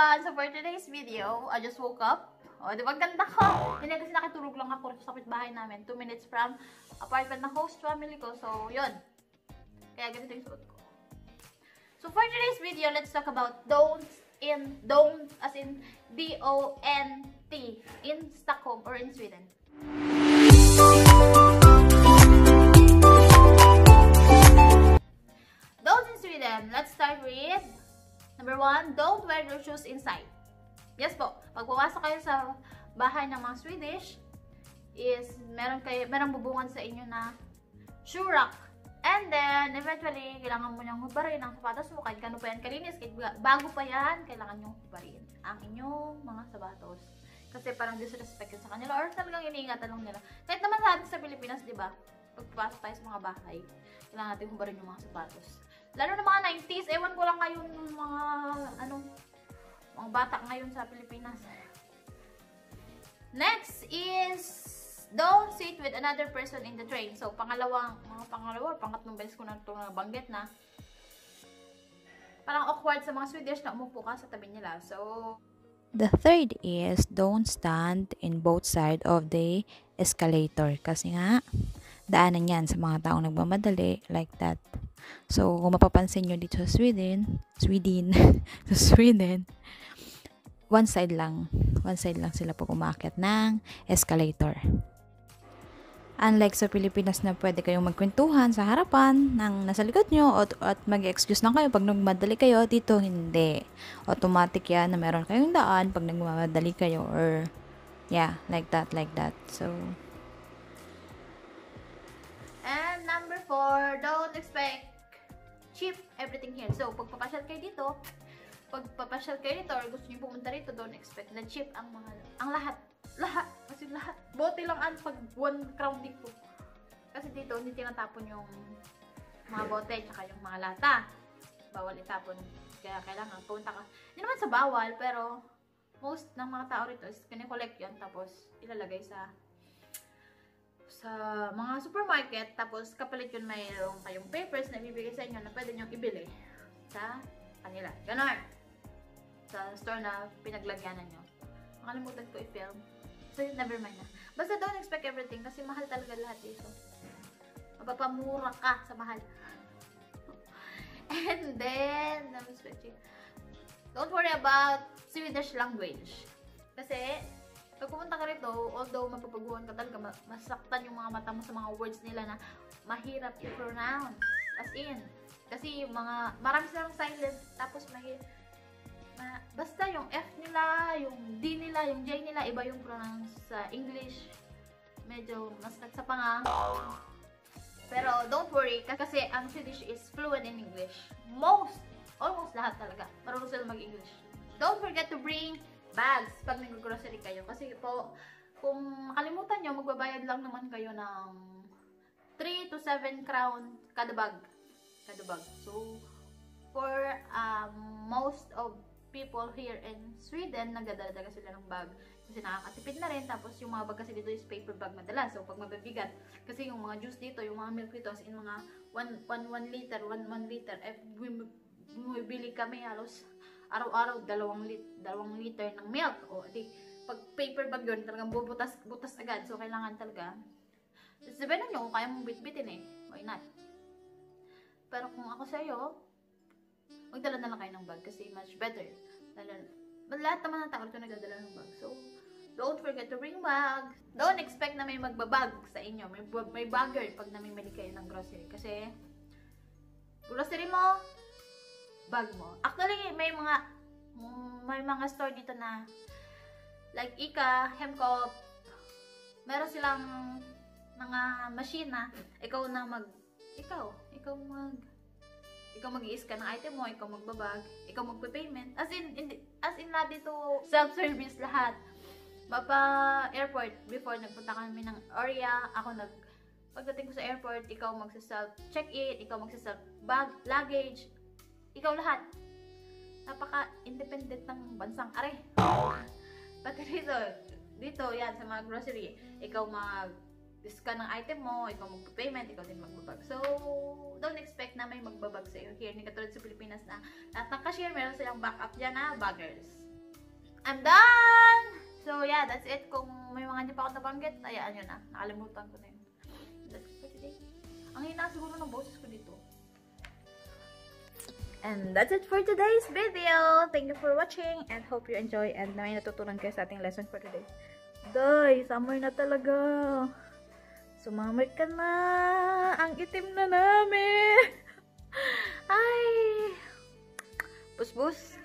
everyone! So for today's video, I just woke up. O, di ba ganda ko? Hindi kasi nakitulog lang ako sa kapitbahay namin. 2 minutes from apartment ng host family ko. So, yun. Kaya ganito yung suot ko. So for today's video, let's talk about don'ts in, don't, as in D-O-N-T in Stockholm or in Sweden. Number one, don't wear your shoes inside. Yes po, pag pumasok kayo sa bahay ng mga Swedish, is meron kayo, meron bubungan sa inyo na shoe rack. And then, eventually, kailangan mo niyang hubarin ang sapatos mo kahit kano pa yan kalinis. Kahit bago pa yan, kailangan niyong hubarin ang inyong mga sapatos. Kasi parang disrespect sa kanila or talagang iniingatan lang nila. Kahit naman sa atin sa Pilipinas, di ba? Pagpasok tayo sa mga bahay, kailangan natin hubarin yung mga sapatos. Lalo na mga 90s, ewan ko lang ngayon yung mga, ano, mga bata ngayon sa Pilipinas. Next is, don't sit with another person in the train. So, pangalawang, mga pangalawa, pangatlong beses ko na ito nabanggit na, parang awkward sa mga Swedish na umupo ka sa tabi nila. So, The third is don't stand in both side of the escalator kasi nga daanan yan sa mga taong nagmamadali like that. So, kung mapapansin nyo dito sa Sweden, Sweden, sa Sweden, one side lang, one side lang sila pag umakyat ng escalator. Unlike sa Pilipinas na pwede kayong magkwentuhan sa harapan ng nasa likod nyo at, at mag-excuse lang kayo pag nagmadali kayo, dito hindi. Automatic yan na meron kayong daan pag nagmamadali kayo or yeah, like that, like that. So, And number four, don't expect cheap everything here. So, pag papasyal kayo dito, pag papasyal kayo dito or gusto niyo pumunta rito, don't expect na cheap ang mga, ang lahat. Lahat. Kasi lahat. Bote lang ang pag one crown dito. Kasi dito, hindi tinatapon yung mga bote tsaka yung mga lata. Bawal itapon. Kaya kailangan pumunta ka. Hindi naman sa bawal, pero most ng mga tao rito is kine-collect yun tapos ilalagay sa sa mga supermarket, tapos kapalit yun mayroong kayong papers na ibibigay sa inyo na pwede nyo ibili sa kanila. Ganon. Sa store na pinaglagyanan nyo. Nakalimutan ko i-film. So, never mind na. Basta don't expect everything kasi mahal talaga lahat dito. Mapapamura ka sa mahal. And then, I'm switching. Don't worry about Swedish language. Kasi, pag pumunta ka rito, although mapapaguhan ka talaga, ma- masaktan yung mga mata mo sa mga words nila na mahirap i-pronounce. As in, kasi mga, marami silang silent, tapos mahirap, ma- basta yung F nila, yung D nila, yung J nila, iba yung pronounce sa English. Medyo masakit sa panga. Pero don't worry, kasi ang Swedish is fluent in English. Most, almost lahat talaga, marunong sila mag-English. Don't forget to bring bags pag nag-grocery kayo. Kasi po, kung makalimutan nyo, magbabayad lang naman kayo ng 3 to 7 crown kada bag. Kada bag. So, for um, most of people here in Sweden, nagdadala sila ng bag. Kasi nakakatipid na rin. Tapos yung mga bag kasi dito is paper bag madalas. So, pag mabibigat, kasi yung mga juice dito, yung mga milk dito, in mga 1, 1, 1 liter, 1, 1 liter, eh, bumibili kami halos araw-araw dalawang, lit, dalawang liter ng milk. O, di, pag paper bag yun, talagang bubutas butas agad. So, kailangan talaga. Sabihin nyo kung kaya mong bitbitin eh. Why not? Pero kung ako sa'yo, magdala na lang kayo ng bag kasi much better. Lalo, lahat naman ng tao ito nagdadala ng bag. So, don't forget to bring bag. Don't expect na may magbabag sa inyo. May, may bagger pag namimili kayo ng grocery. Kasi, grocery mo, bag mo. Actually, may mga may mga store dito na like Ika, Hemcop, meron silang mga machine na ikaw na mag ikaw, ikaw mag ikaw mag-i-scan ng item mo, ikaw magbabag, ikaw magpe-payment. As in, in as in lahat dito, self-service lahat. Mapa airport, before nagpunta kami ng area, ako nag, pagdating ko sa airport, ikaw magsa-self check-in, ikaw magsa-self bag, luggage, ikaw lahat. Napaka-independent ng bansang are. Pati dito, dito, yan, sa mga grocery, ikaw mag scan ng item mo, ikaw mag-payment, ikaw din magbabag. So, don't expect na may magbabag sa iyo here. Hindi katulad sa Pilipinas na lahat ng cashier, meron silang backup dyan na baggers. I'm done! So, yeah, that's it. Kung may mga hindi pa ako nabanggit, ayaan nyo na. Nakalimutan ko na yun. That's it for today. Ang hina siguro ng boses ko dito. And that's it for today's video. Thank you for watching and hope you enjoy and may natutunan kayo sa ating lesson for today. Day, summer na talaga. Sumamay ka na. Ang itim na namin. Ay. Bus-bus.